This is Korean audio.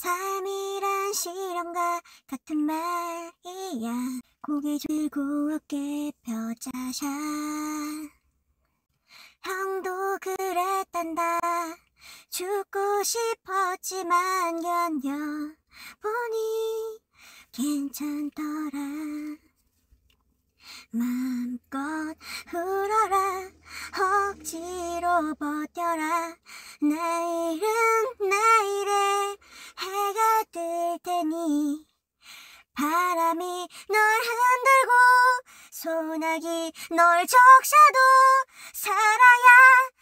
삶이란 실험과 같은 말이야. 고개 어깨 펴자샤. 형도 그랬단다. 죽고 싶었지만 견뎌보니 괜찮더라. 마음껏 울어라 억지로 버텨라. 내일은 뜰 테니 바람이 널 흔들고 소나기 널 적셔도 살아야